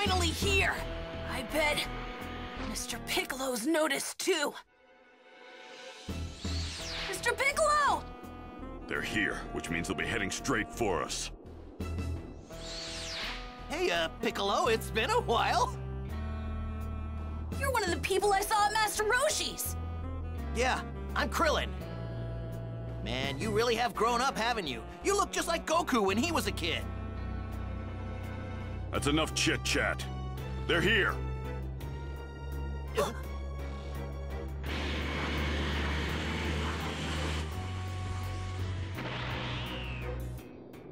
finally here! I bet Mr. Piccolo's noticed too. Mr. Piccolo! They're here, which means they'll be heading straight for us. Hey, uh, Piccolo, it's been a while. You're one of the people I saw at Master Roshi's. Yeah, I'm Krillin. Man, you really have grown up, haven't you? You look just like Goku when he was a kid. That's enough chit-chat. They're here!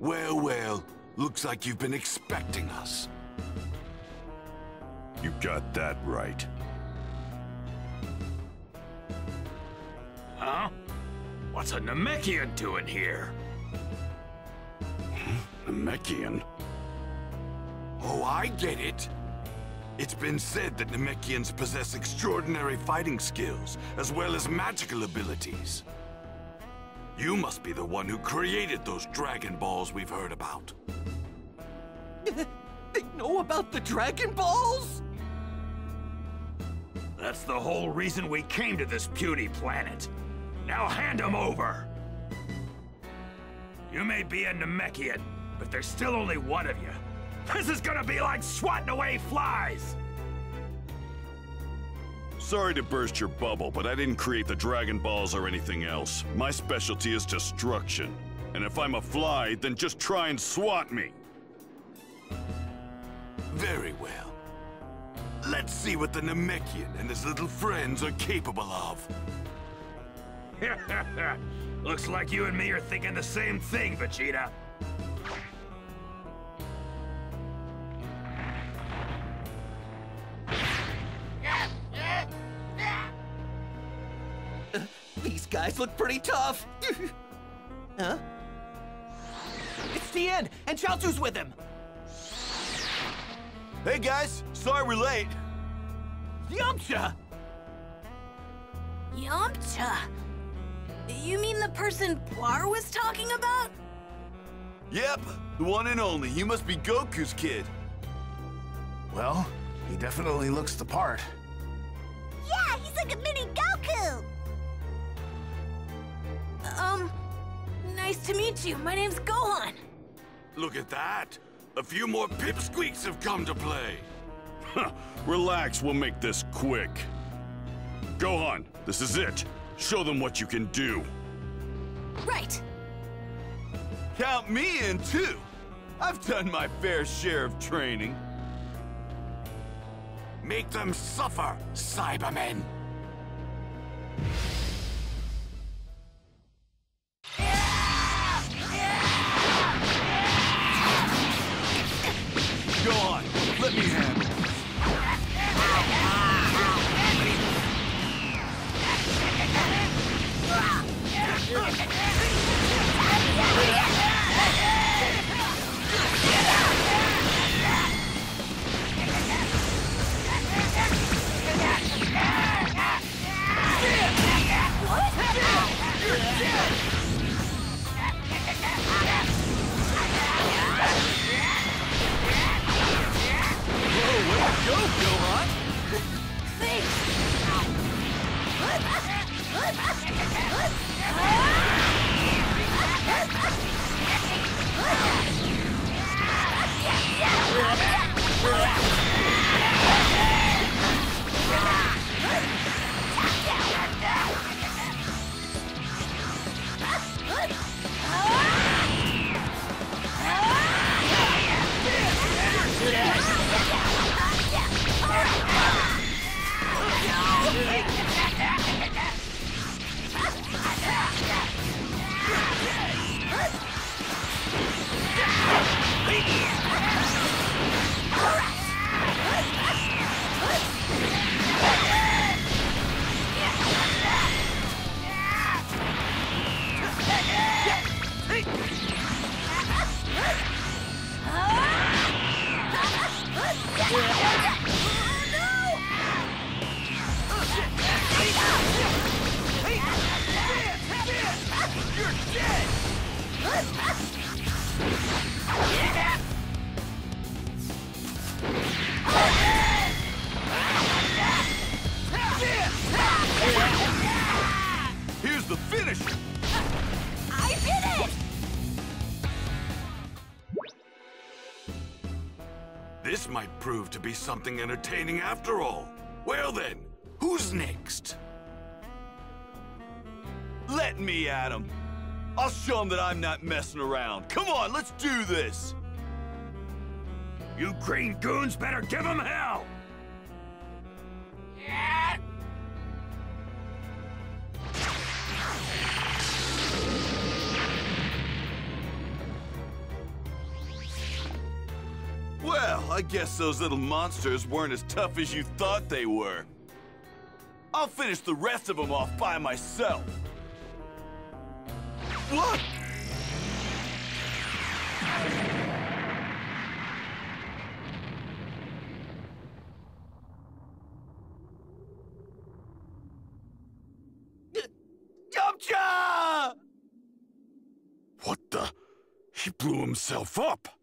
Well, well, looks like you've been expecting us. You got that right. Huh? What's a Namekian doing here? Hmm? Namekian? Oh, I get it. It's been said that Namekians possess extraordinary fighting skills, as well as magical abilities. You must be the one who created those Dragon Balls we've heard about. They know about the Dragon Balls? That's the whole reason we came to this puny planet. Now hand them over! You may be a Namekian, but there's still only one of you. This is gonna be like swatting away flies! Sorry to burst your bubble, but I didn't create the Dragon Balls or anything else. My specialty is destruction. And if I'm a fly, then just try and swat me. Very well. Let's see what the Namekian and his little friends are capable of. Looks like you and me are thinking the same thing, Vegeta. These guys look pretty tough. huh? It's Tien, and Chaozu's with him. Hey guys, sorry we're late. Yamcha! Yamcha. You mean the person Blar was talking about? Yep, the one and only. He must be Goku's kid. Well, he definitely looks the part. Nice to meet you. My name's Gohan. Look at that. A few more pipsqueaks have come to play. Huh, relax, we'll make this quick. Gohan, this is it. Show them what you can do. Right. Count me in too. I've done my fair share of training. Make them suffer, Saibamen. Prove to be something entertaining after all. Well then, who's next? Let me at him. I'll show him that I'm not messing around. Come on, let's do this. You green goons better give him hell! Guess those little monsters weren't as tough as you thought they were. I'll finish the rest of them off by myself. What? Yamcha! What the? He blew himself up.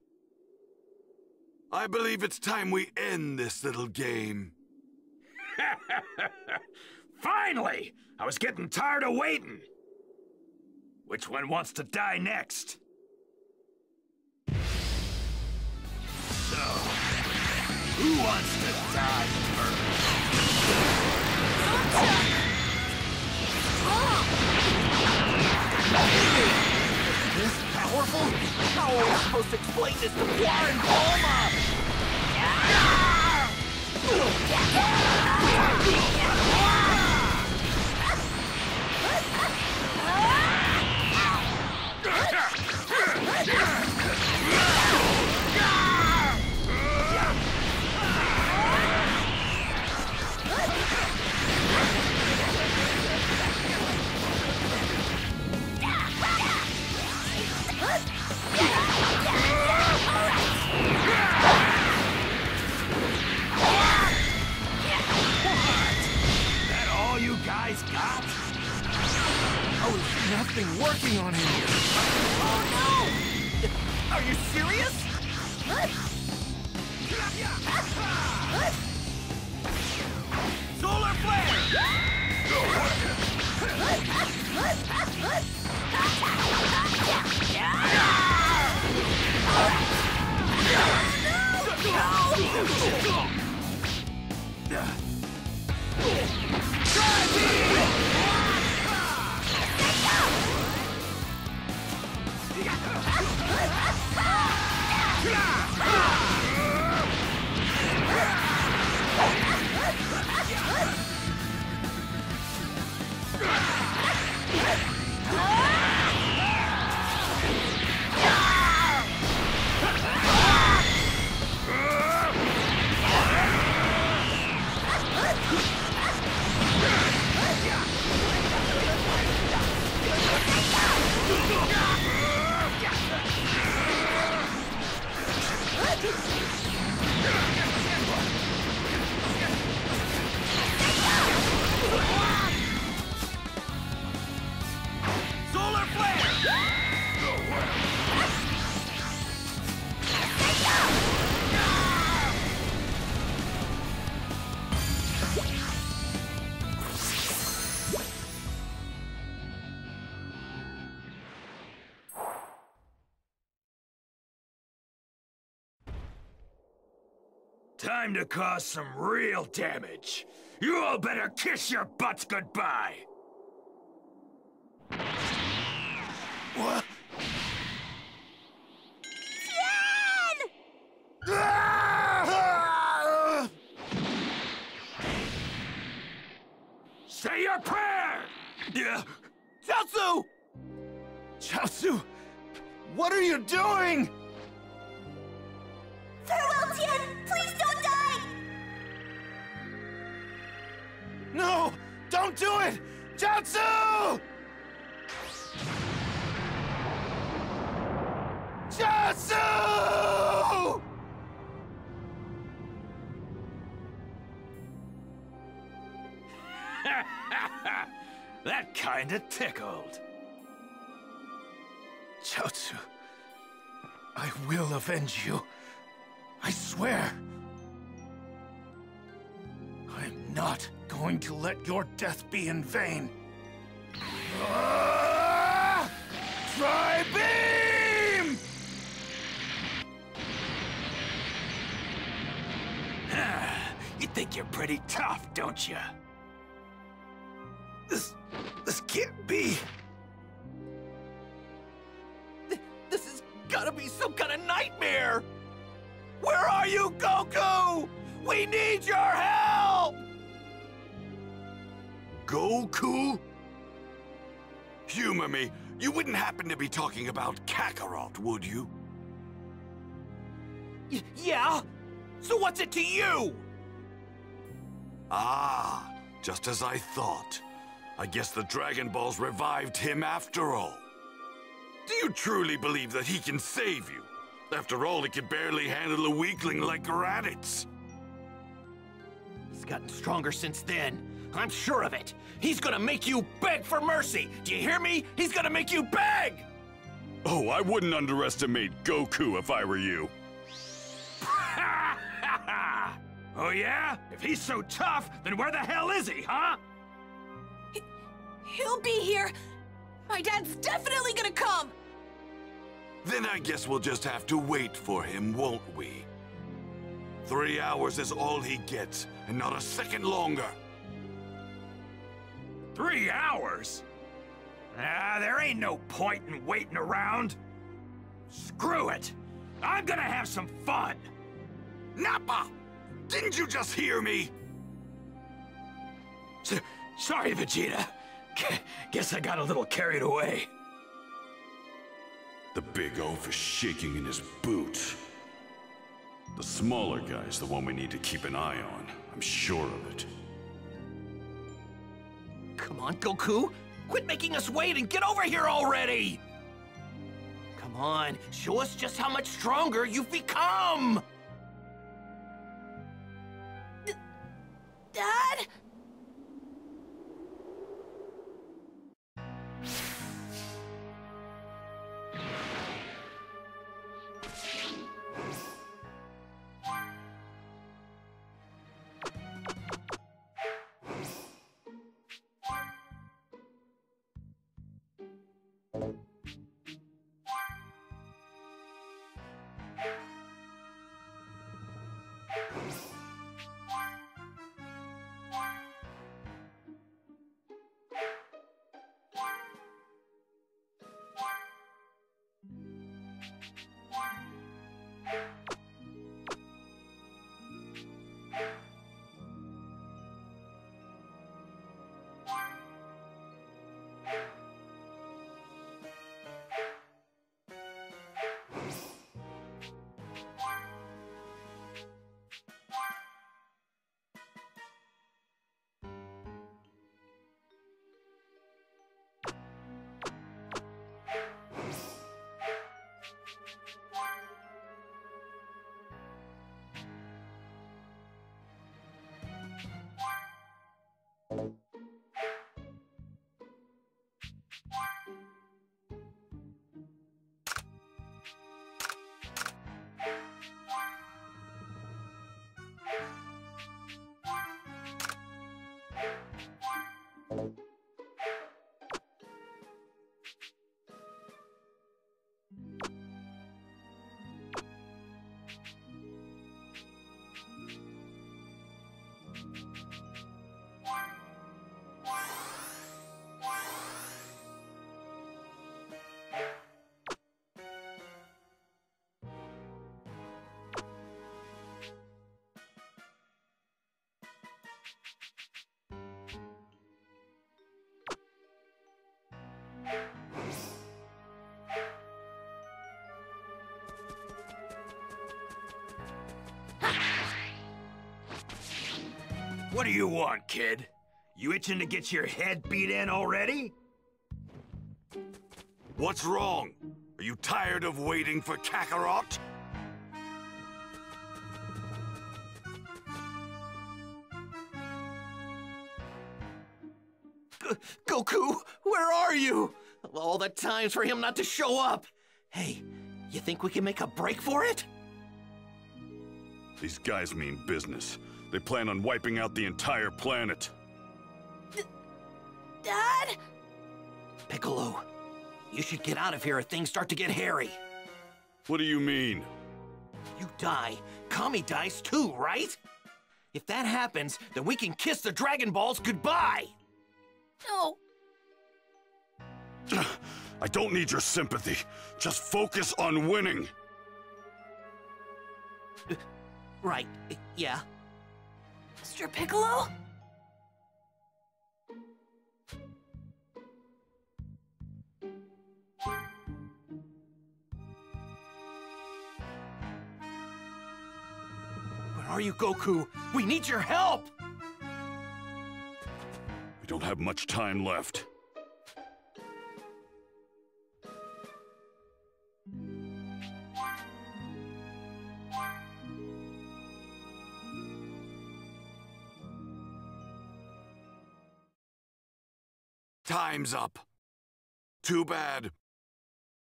I believe it's time we end this little game. Finally! I was getting tired of waiting. Which one wants to die next? So, who wants to die first? This powerful? How are we supposed to explain this to Warren Bulma? Yeah! Guys got? Is nothing working on him? Oh no! Are you serious? Solar flare! Solar Time to cause some real damage. You all better kiss your butts goodbye. Avenge you. I swear. I'm not going to let your death be in vain. Ah! Tri-beam! You think you're pretty tough, don't you? This... this can't be. Gotta be some kind of nightmare! Where are you, Goku? We need your help! Goku? Humor me. You wouldn't happen to be talking about Kakarot, would you? Y yeah? So what's it to you? Ah, just as I thought. I guess the Dragon Balls revived him after all. Do you truly believe that he can save you? After all, he could barely handle a weakling like Raditz. He's gotten stronger since then. I'm sure of it. He's gonna make you beg for mercy. Do you hear me? He's gonna make you beg! Oh, I wouldn't underestimate Goku if I were you. oh yeah? If he's so tough, then where the hell is he, huh? He, he'll be here. My dad's definitely gonna come. Then I guess we'll just have to wait for him, won't we? Three hours is all he gets, and not a second longer. Three hours? Ah, there ain't no point in waiting around. Screw it. I'm gonna have some fun. Nappa! Didn't you just hear me? S sorry, Vegeta. Guess I got a little carried away. The big oaf is shaking in his boots. The smaller guy's the one we need to keep an eye on. I'm sure of it. Come on, Goku! Quit making us wait and get over here already! Come on, show us just how much stronger you've become! D Dad? What do you want, kid? You itching to get your head beat in already? What's wrong? Are you tired of waiting for Kakarot? G Goku, where are you? All the times for him not to show up. Hey, you think we can make a break for it? These guys mean business. They plan on wiping out the entire planet. D Dad? Piccolo, you should get out of here or things start to get hairy. What do you mean? You die, Kami dies too, right? If that happens, then we can kiss the Dragon Balls goodbye! No. I don't need your sympathy. Just focus on winning. Right, yeah. Mr. Piccolo? Where are you, Goku? We need your help! We don't have much time left. Time's up. Too bad.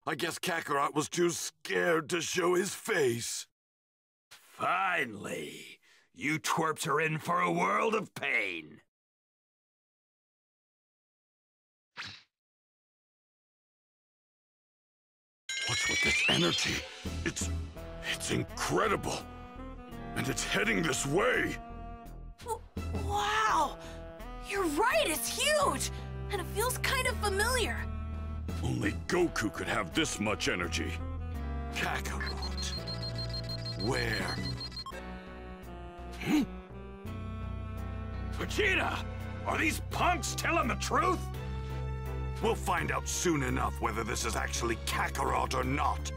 I guess Kakarot was too scared to show his face. Finally, you twerps are in for a world of pain. What's with this energy? It's... it's incredible. And it's heading this way. W- Wow! You're right, it's huge! And it feels kind of familiar. Only Goku could have this much energy. Kakarot. Where? Hmm? Vegeta, are these punks telling the truth? We'll find out soon enough whether this is actually Kakarot or not.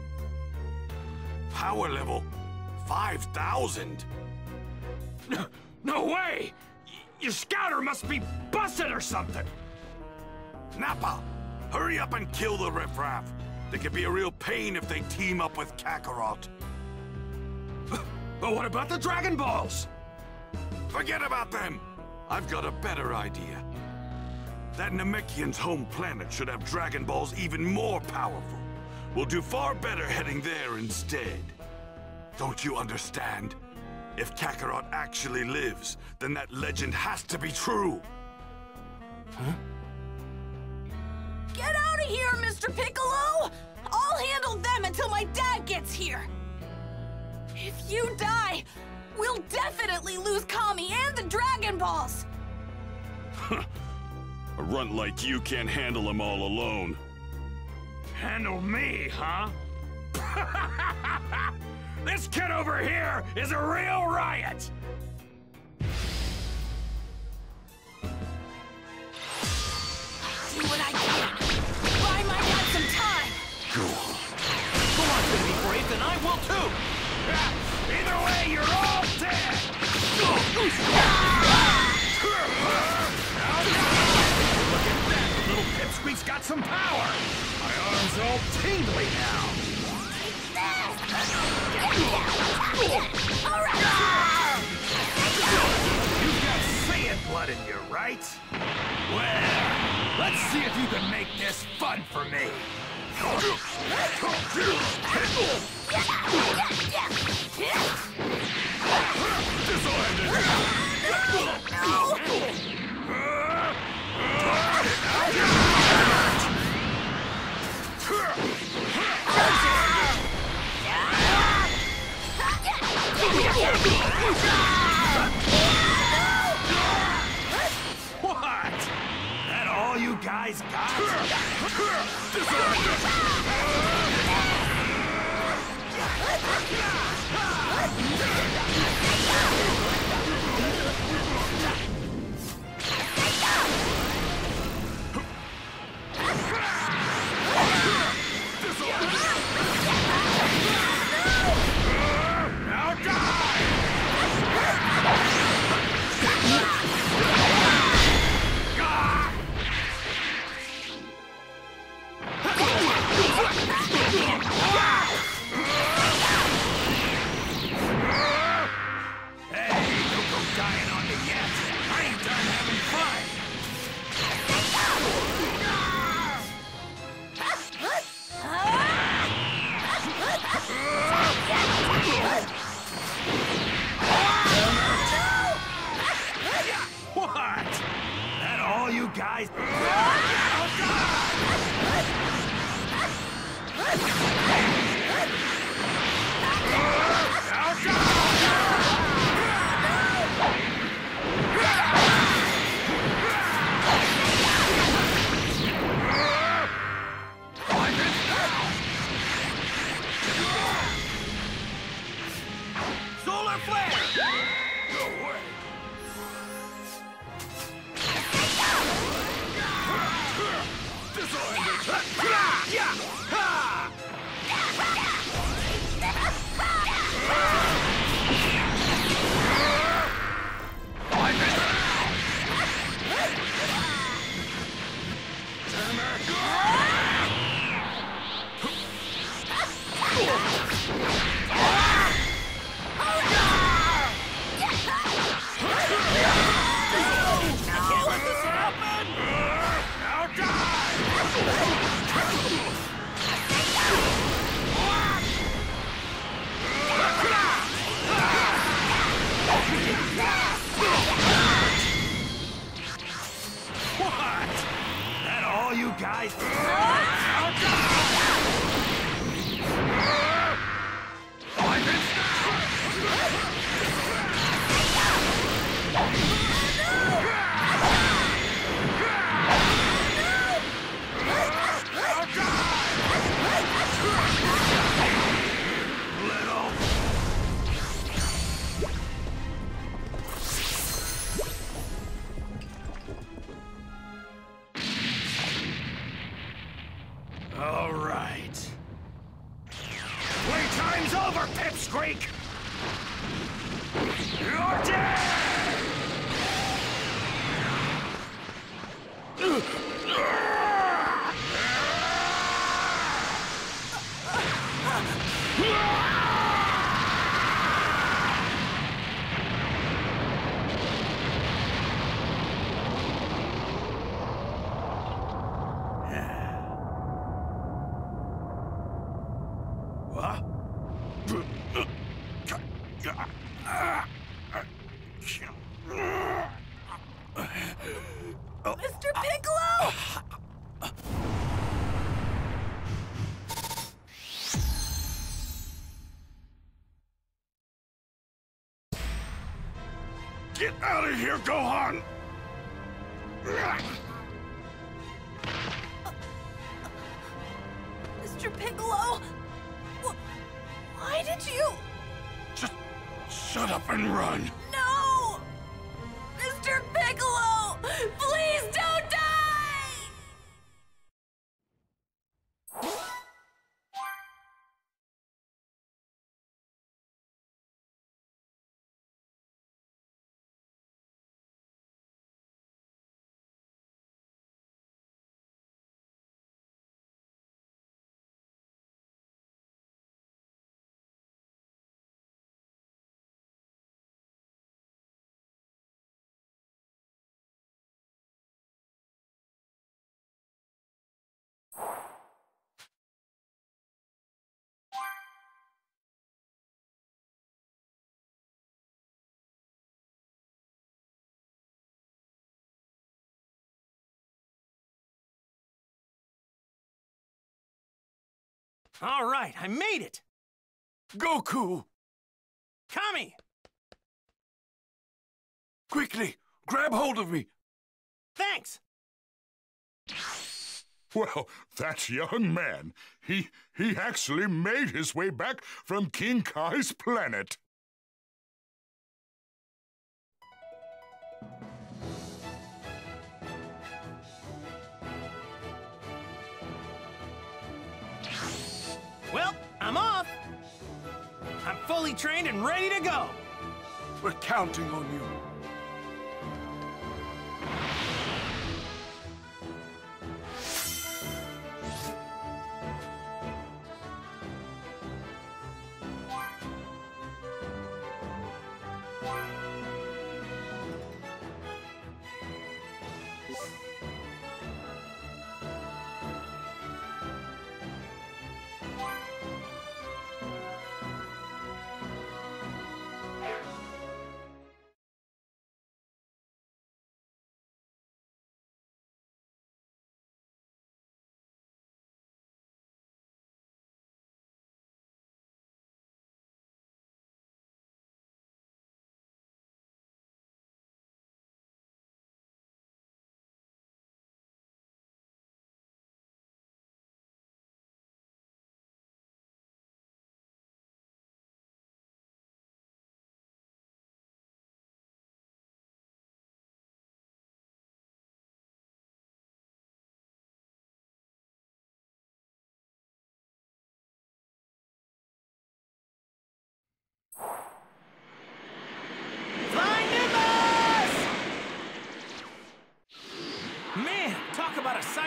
Power level 5,000. No, way! Your scouter must be busted or something! Nappa, hurry up and kill the riffraff. They could be a real pain if they team up with Kakarot. But what about the Dragon Balls? Forget about them! I've got a better idea. That Namekian's home planet should have Dragon Balls even more powerful. We'll do far better heading there instead. Don't you understand? If Kakarot actually lives, then that legend has to be true. Get out of here, Mr. Piccolo! I'll handle them until my dad gets here! If you die, we'll definitely lose Kami and the Dragon Balls! A runt like you can't handle them all alone. Handle me, huh? this kid over here is a real riot! Do what I can! Buy my dad some time! Go on, Go on, baby brave, then I will too! Either way, you're all dead! Look at that! The little pipsqueak's got some power! My arm's all tingly now! You've let's see if you can make this fun for me! You guys Get out of here, Gohan! Mr. Piccolo! Wh- Why did you... Just shut up and run! No! All right, I made it! Goku! Kami! Quickly, grab hold of me! Thanks! Well, that young man, he he actually made his way back from King Kai's planet. I'm off! I'm fully trained and ready to go! We're counting on you.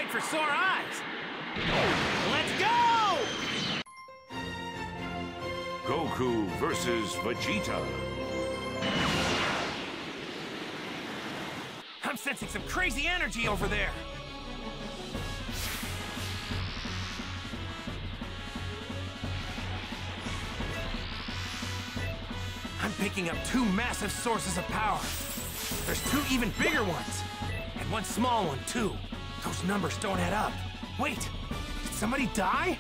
For sore eyes. Let's go! Goku versus Vegeta. I'm sensing some crazy energy over there. I'm picking up two massive sources of power. There's two even bigger ones, and one small one, too. Those numbers don't add up. Wait, did somebody die?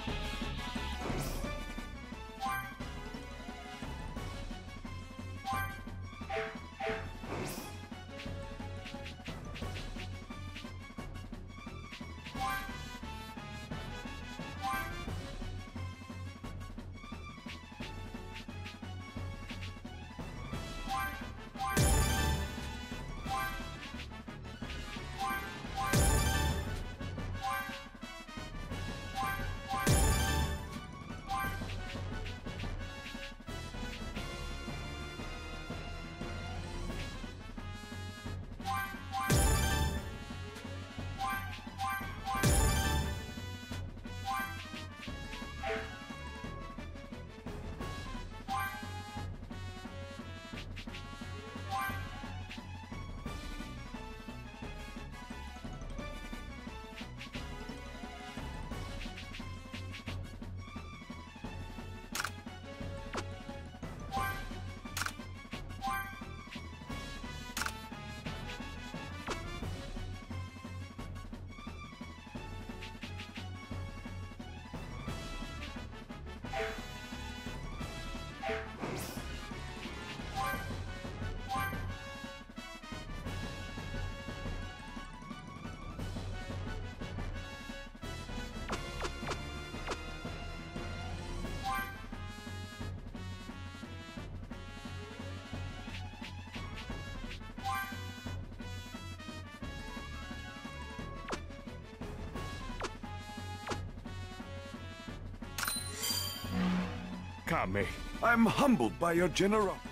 Kame. I'm humbled by your generosity.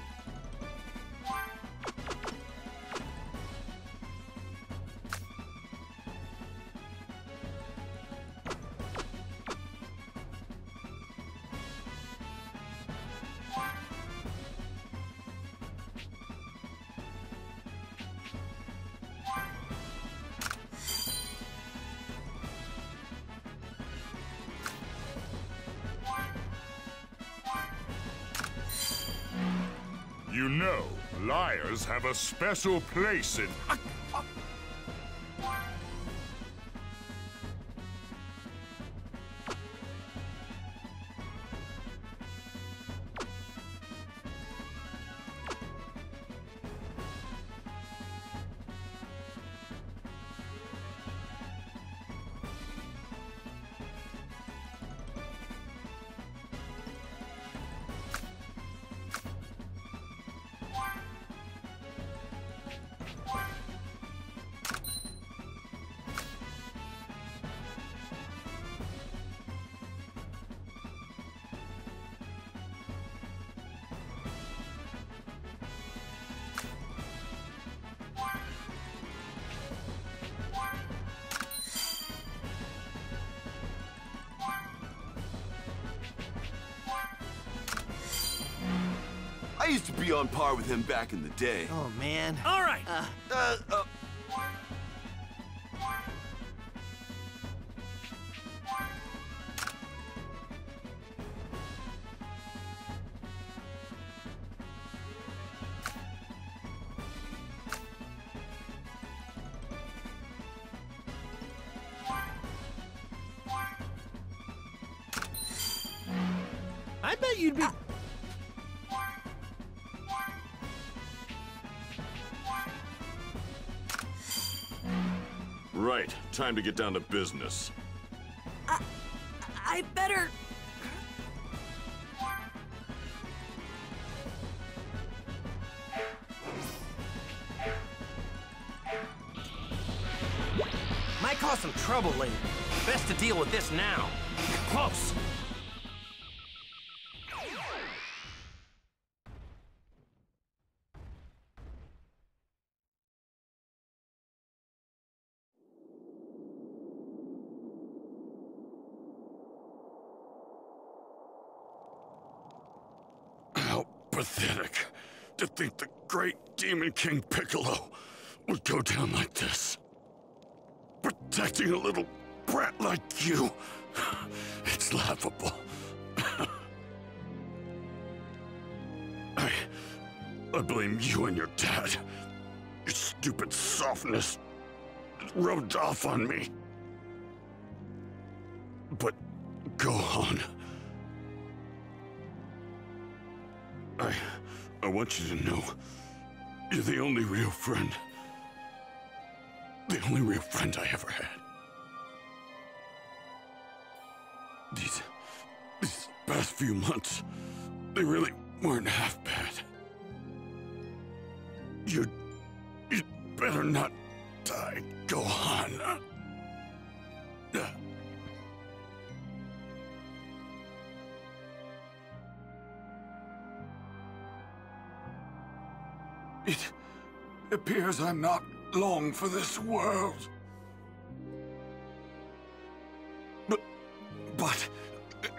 You know, liars have a special place in. Par with him back in the day. Oh, man. All right. Uh, uh, time to get down to business. I better... Might cause some trouble later. Best to deal with this now. Pathetic to think the great Demon King Piccolo would go down like this. Protecting a little brat like you. It's laughable. I... I blame you and your dad. Your stupid softness rubbed off on me. But go on. I... I want you to know... You're the only real friend. The only real friend I ever had. These... These past few months, they really weren't half bad. You'd... You'd better not die. Go on. Uh, It appears I'm not long for this world. But, but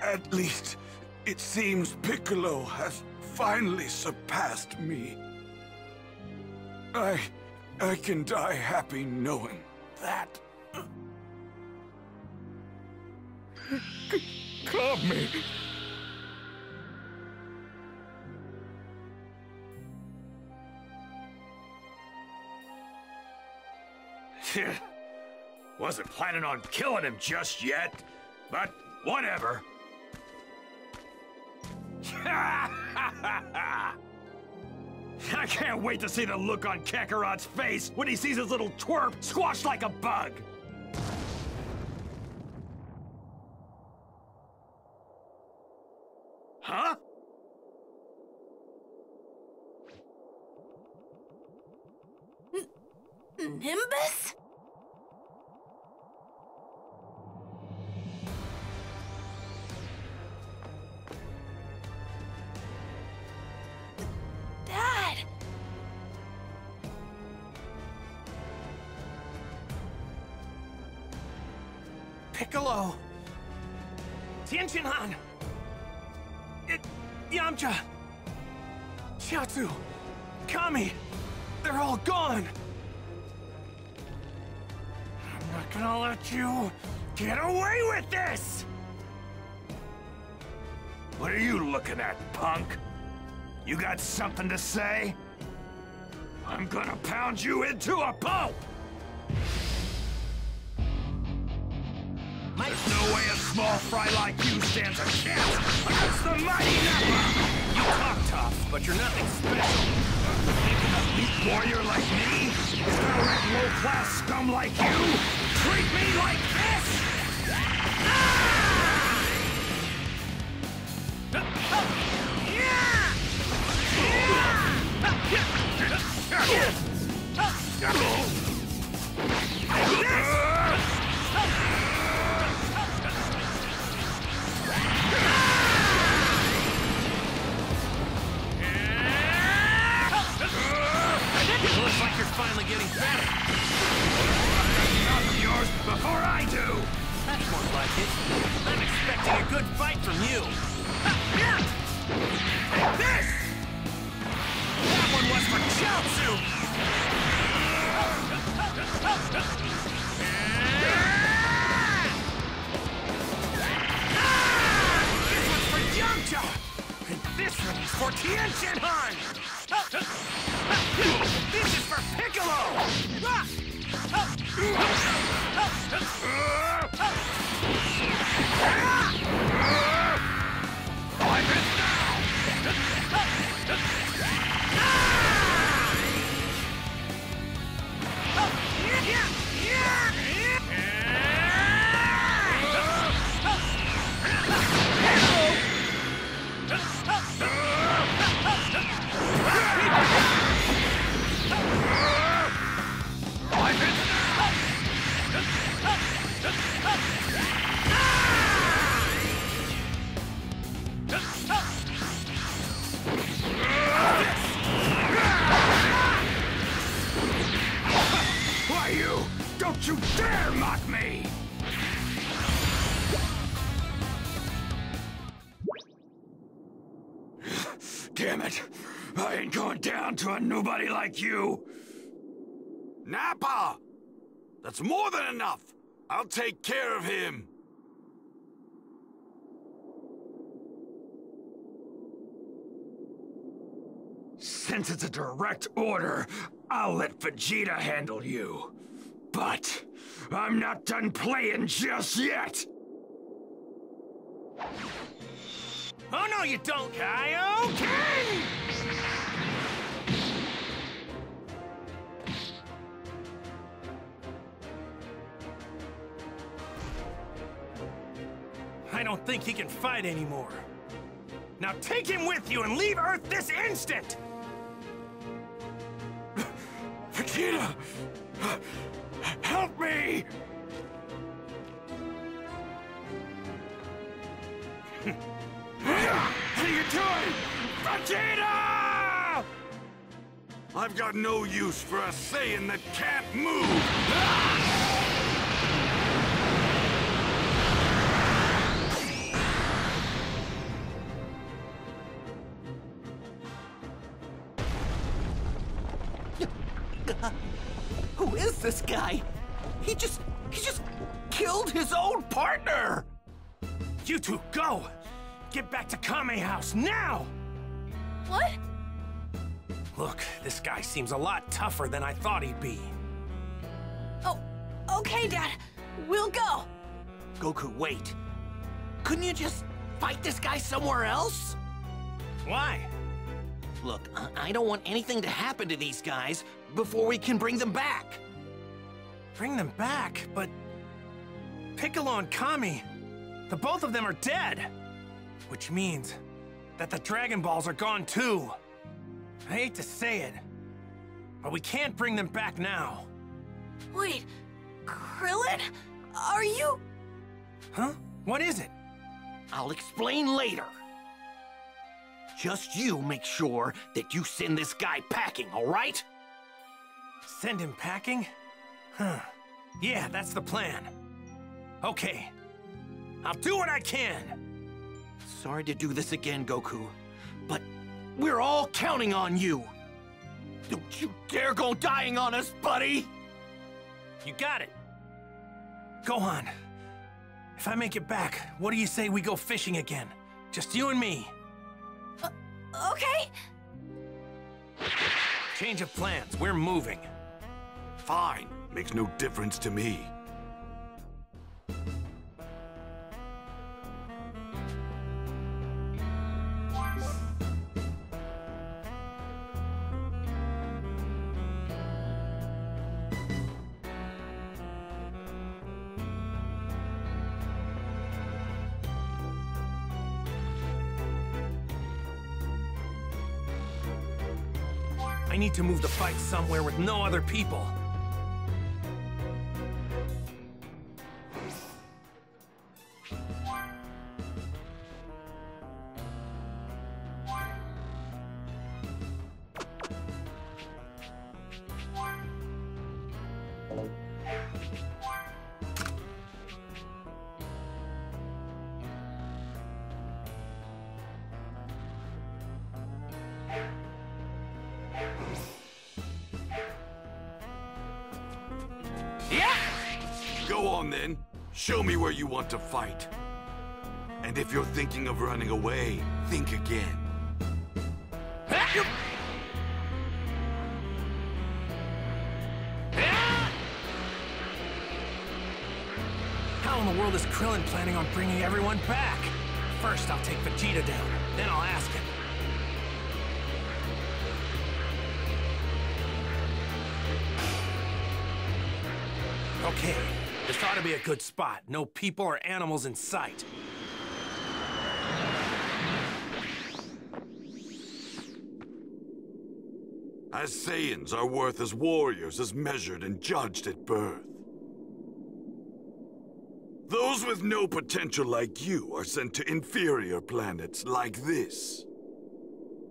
at least it seems Piccolo has finally surpassed me. I, I can die happy knowing that. Kami! Wasn't planning on killing him just yet, but whatever. I can't wait to see the look on Kakarot's face when he sees his little twerp squashed like a bug. Huh? Nimbus? Got something to say? I'm gonna pound you into a pulp! There's no way a small fry like you stands a chance against the mighty Nappa! You talk tough, but you're nothing special. Thinking a weak warrior like me is gonna let low-class scum like you treat me like this? I'm expecting a good fight from you. This! For Chiaotzu! This one's for Yamcha! And this one is for Tien Shinhan! This is for Piccolo! Ah! Ah! Ah! Don't you dare mock me! Damn it. I ain't going down to a nobody like you. Nappa! That's more than enough. I'll take care of him. Since it's a direct order, I'll let Vegeta handle you. But I'm not done playing just yet! Oh no you don't, Kaioken! I don't think he can fight anymore. Now take him with you and leave Earth this instant! Vegeta! Help me! what are you doing? Vegeta! I've got no use for a Saiyan that can't move! Go! Get back to Kame House, now! What? Look, this guy seems a lot tougher than I thought he'd be. Oh, okay, Dad. We'll go. Goku, wait. Couldn't you just fight this guy somewhere else? Why? Look, I, I don't want anything to happen to these guys before we can bring them back. Bring them back, but... Piccolo and Kami, the both of them are dead. Which means that the Dragon Balls are gone too. I hate to say it, but we can't bring them back now. Wait, Krillin? Are you... Huh? What is it? I'll explain later. Just you make sure that you send this guy packing, all right? Send him packing? Huh. Yeah, that's the plan. Okay. I'll do what I can. Sorry to do this again, Goku, but we're all counting on you. Don't you dare go dying on us, buddy! You got it. Go on. If I make it back, what do you say we go fishing again? Just you and me. Uh, okay. Change of plans. We're moving. Fine. Makes no difference to me. I need to move the fight somewhere with no other people. Fight. And if you're thinking of running away, think again. How in the world is Krillin planning on bringing everyone back? First, I'll take Vegeta down. Then I'll ask him. A good spot. No people or animals in sight. As Saiyans, our worth as warriors is measured and judged at birth. Those with no potential like you are sent to inferior planets like this.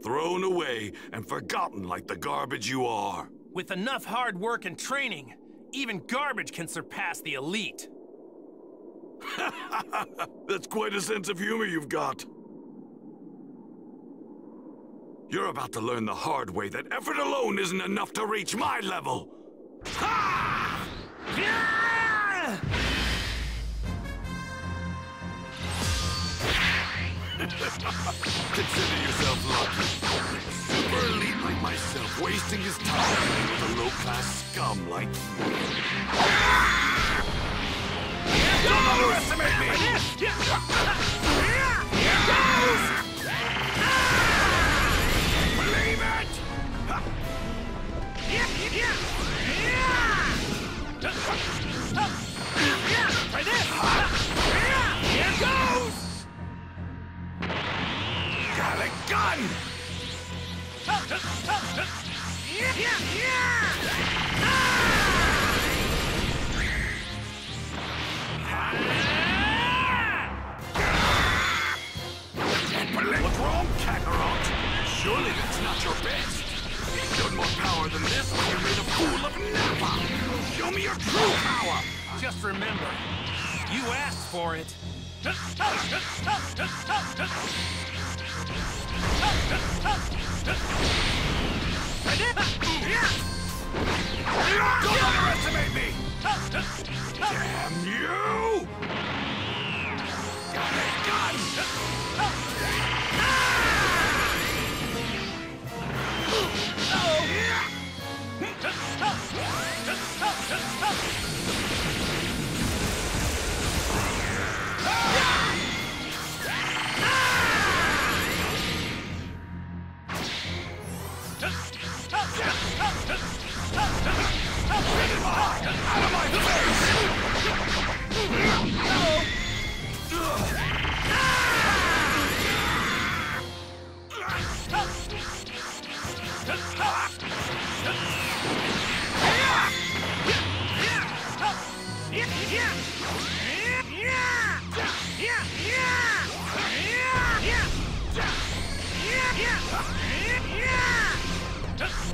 Thrown away and forgotten like the garbage you are. With enough hard work and training, even garbage can surpass the elite. That's quite a sense of humor you've got. You're about to learn the hard way that effort alone isn't enough to reach my level. Ha! Consider yourself lucky. Super like myself wasting his time with a low-class scum like you. Don't underestimate me! Believe it! Try this! Here goes! Galick gun! What's wrong, Kakarot? Surely that's not your best. You showed more power than this when you made a fool of Nappa. Show me your true power. Just remember, you asked for it. Don't underestimate me! Me! Damn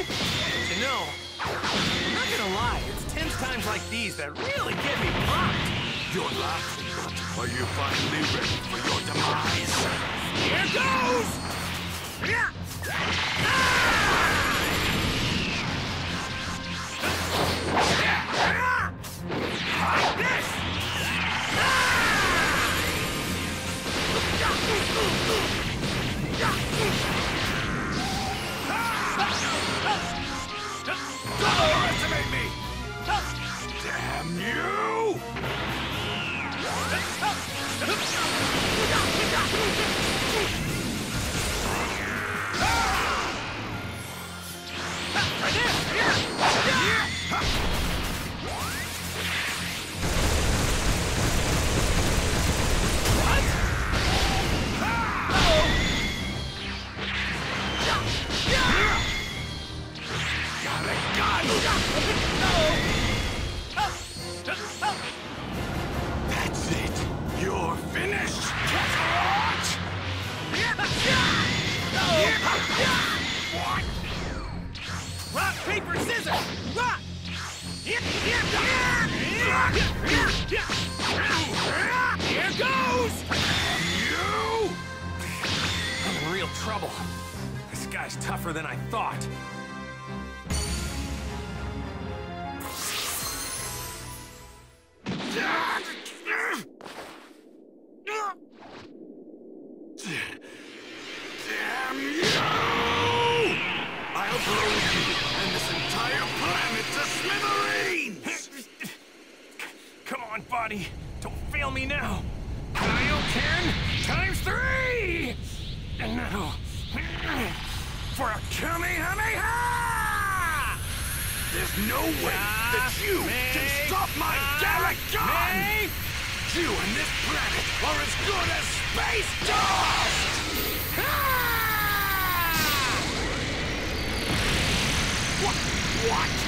you know, I'm not gonna lie, it's tense times like these that really get me pumped. You're laughing, are you finally ready for your demise? Here goes! Don't ah! ah! Underestimate me! Damn you! Got Here goes! You! I'm in real trouble. This guy's tougher than I thought. Way that you can stop my Galick gun! You and this planet are as good as space dust! What? What?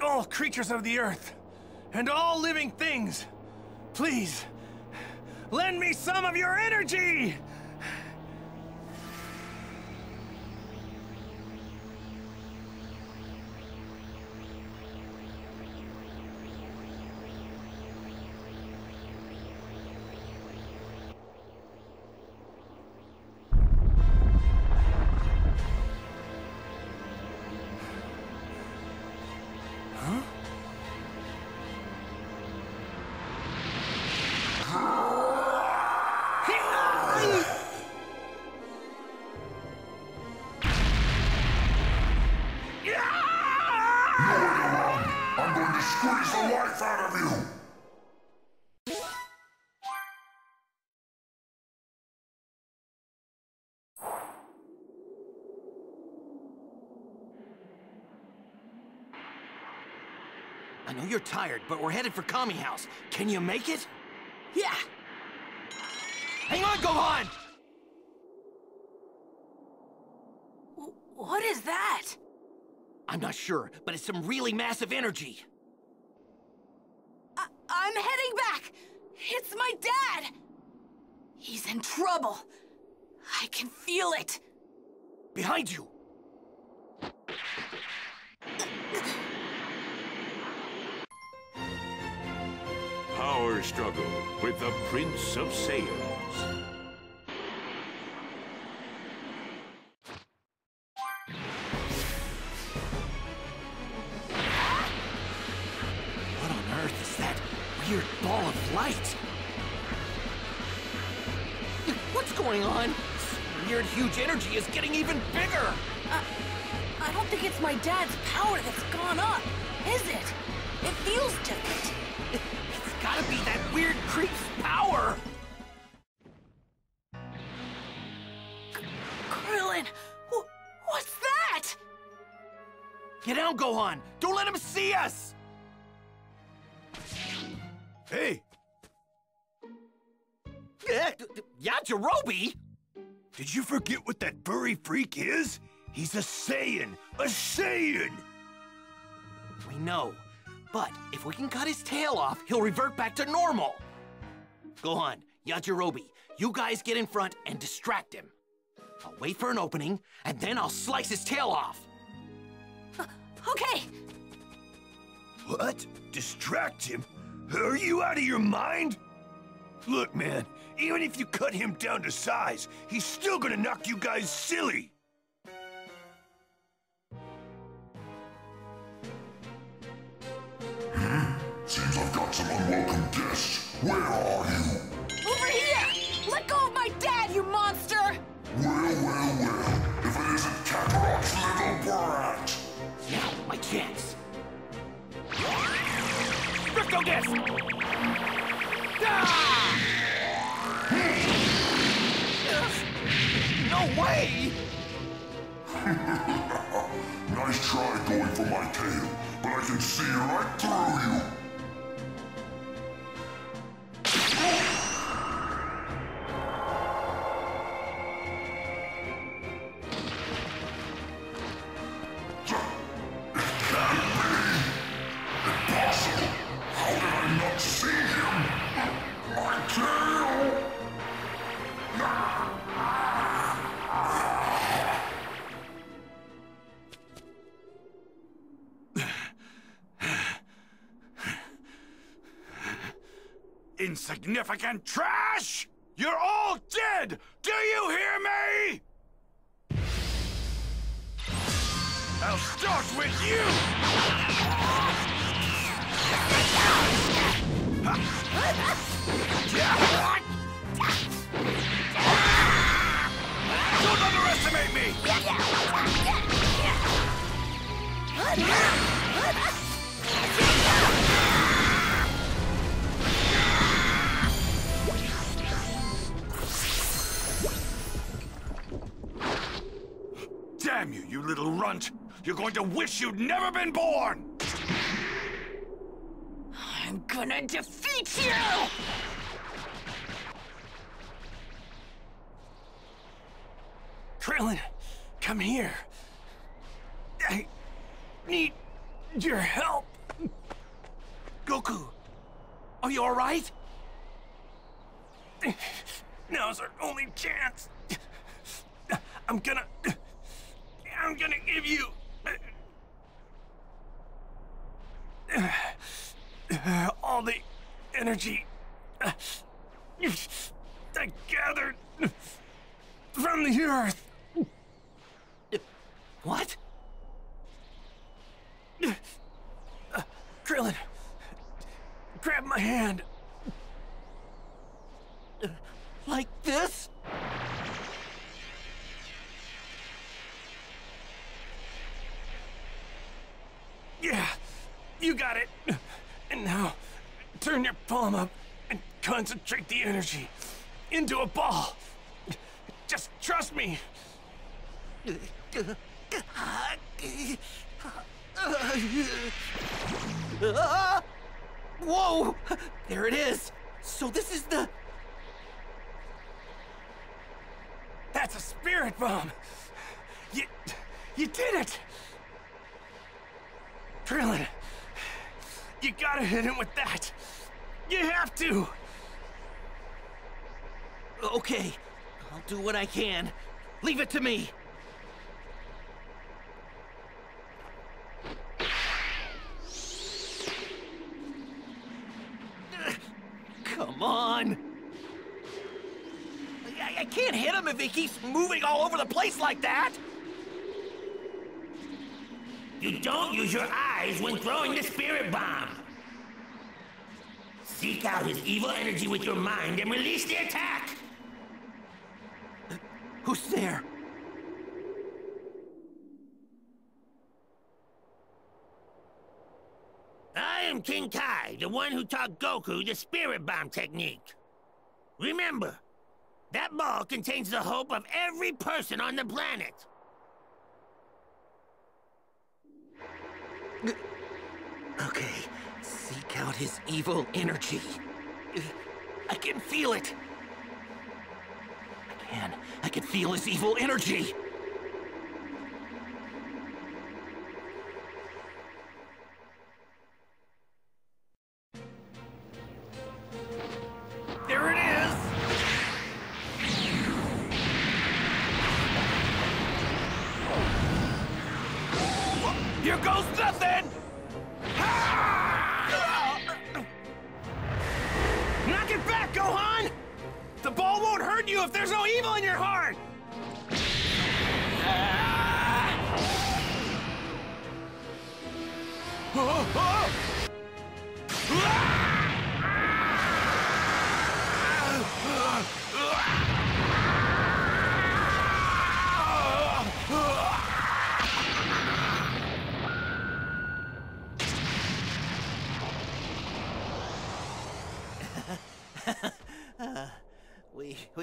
All creatures of the earth, and all living things, please, lend me some of your energy! Squeeze the life out of you! I know you're tired, but we're headed for Kame House. Can you make it? Yeah, Hang on, Gohan! w- what is that? I'm not sure, but it's some really massive energy. I- I'm heading back. It's my dad. He's in trouble. I can feel it. Behind you! Power struggle with the Prince of Saiyans. Huge energy is getting even bigger! I don't think it's my dad's power that's gone up, is it? It feels different. It's gotta be that weird creep's power! Krillin, wh- what's that? Get out, Gohan! Don't let him see us! Hey! Eh, Yajirobe? Did you forget what that furry freak is? He's a Saiyan! A Saiyan! We know. But if we can cut his tail off, he'll revert back to normal. Go on, Yajirobe. You guys get in front and distract him. I'll wait for an opening, and then I'll slice his tail off. Okay. What? Distract him? Are you out of your mind? Look, man, even if you cut him down to size, he's still gonna knock you guys silly! Hmm? Seems I've got some unwelcome guests. Where are you? Over here! Let go of my dad, you monster! Well, well, well. If it isn't Kakarot's little brat. Now, my chance. Destructo disc! Ah! Nice try going for my tail, but I can see right through you. Insignificant trash! You're all dead! Do you hear me? I'll start with you! Don't underestimate me! Little runt! You're going to wish you'd never been born! I'm gonna defeat you! Krillin, come here. I need your help. Goku, are you all right? Now's our only chance. I'm gonna. I'm gonna give you. All the energy I gathered from the earth. What? Krillin, grab my hand. Like this? Yeah, you got it. And now, turn your palm up and concentrate the energy into a ball. Just trust me. Whoa! There it is! So this is the... That's a spirit bomb. You, you did it. Krillin, you gotta hit him with that. You have to. Okay, I'll do what I can. Leave it to me. Come on! I, I can't hit him if he keeps moving all over the place like that! You don't use your eyes when throwing the spirit bomb. Seek out his evil energy with your mind and release the attack. Who's there? I am King Kai, the one who taught Goku the spirit bomb technique. Remember, that ball contains the hope of every person on the planet. Okay, Seek out his evil energy. I can feel it. I can. I can feel his evil energy.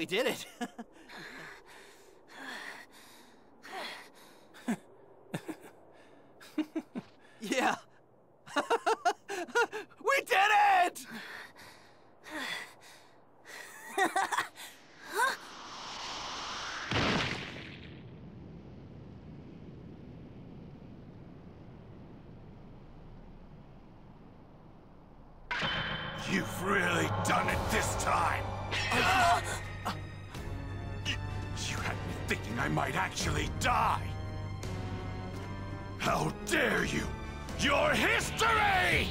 Did it. Thinking I might actually die. How dare you! Your history!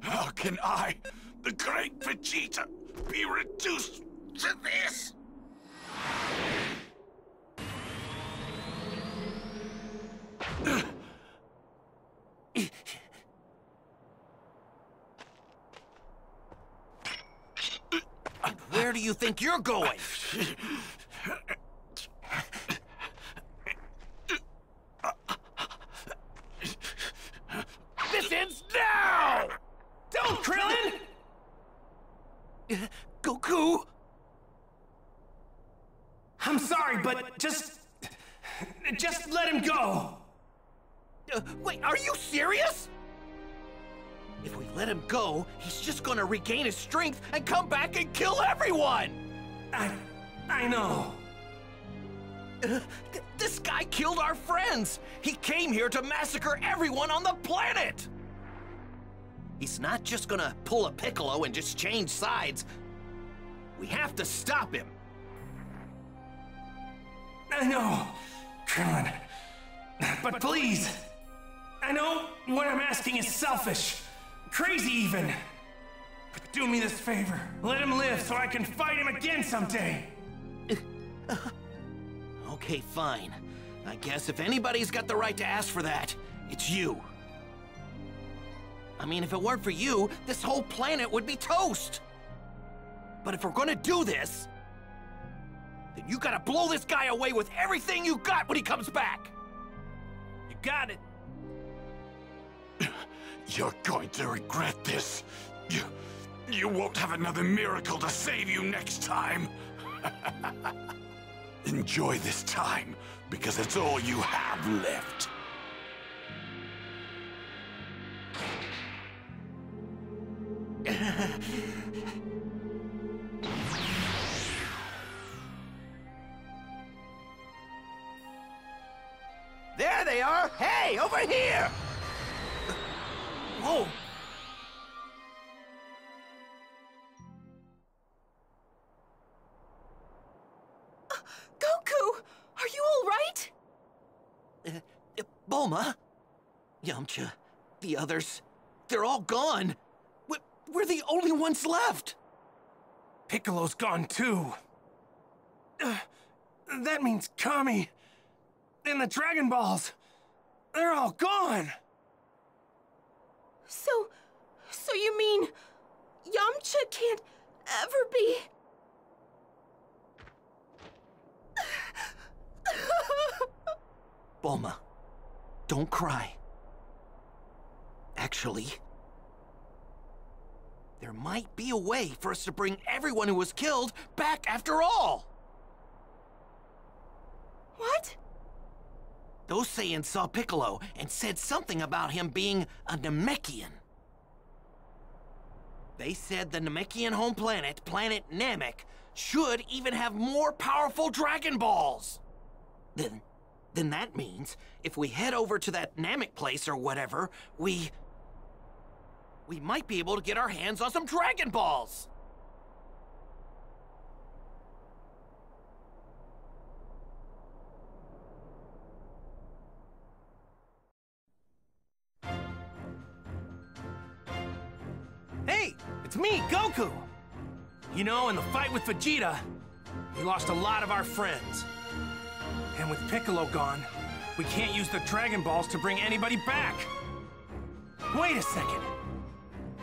How can I, the great Vegeta, be reduced to this? Where do you think you're going? This ends now! Don't, Krillin! Goku! I'm sorry, but just... Just let him go! Uh, wait, are you serious? If we let him go, he's just gonna regain his strength and come back and kill everyone! I... I know. Uh, th- this guy killed our friends! He came here to massacre everyone on the planet! He's not just gonna pull a Piccolo and just change sides. We have to stop him. I know, Krillin. But please, I know what I'm asking is selfish, crazy even. But do me this favor. Let him live so I can fight him again someday. Okay, fine. I guess if anybody's got the right to ask for that, it's you. I mean, if it weren't for you, this whole planet would be toast. But if we're gonna do this, then you gotta blow this guy away with everything you got when he comes back. You got it. You're going to regret this. You... You won't have another miracle to save you next time. Enjoy this time, because it's all you have left. There they are! Hey, over here! Whoa! Goku! Are you all right? Uh, uh, Bulma? Yamcha? The others? They're all gone! We're, we're the only ones left! Piccolo's gone too. Uh, that means Kami and the Dragon Balls. They're all gone. So, so you mean Yamcha can't ever be? Bulma, don't cry. Actually, there might be a way for us to bring everyone who was killed back after all. What? Those Saiyans saw Piccolo and said something about him being a Namekian. They said the Namekian home planet, planet Namek, should even have more powerful Dragon Balls. Then, then that means if we head over to that Namek place or whatever, we... We might be able to get our hands on some Dragon Balls! Hey, it's me, Goku! You know, in the fight with Vegeta, we lost a lot of our friends. And with Piccolo gone, we can't use the Dragon Balls to bring anybody back. Wait a second.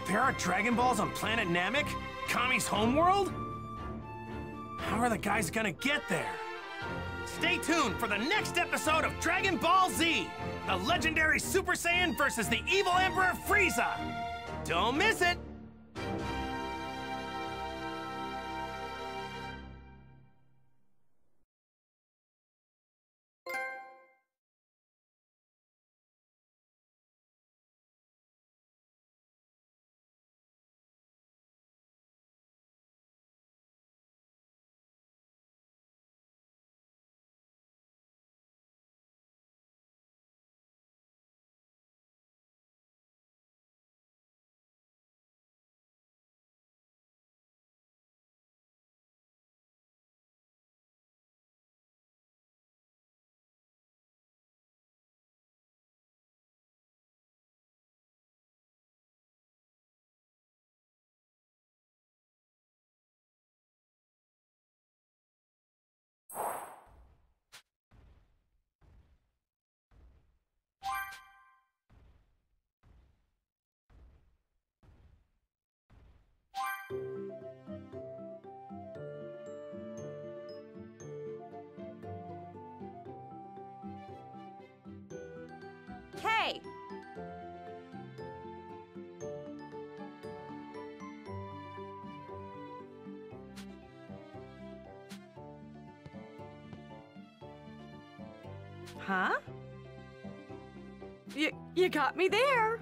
There are Dragon Balls on planet Namek? Kami's homeworld? How are the guys gonna get there? Stay tuned for the next episode of Dragon Ball Z! The legendary Super Saiyan versus the evil Emperor Frieza! Don't miss it! Hey! Huh? You, you got me there.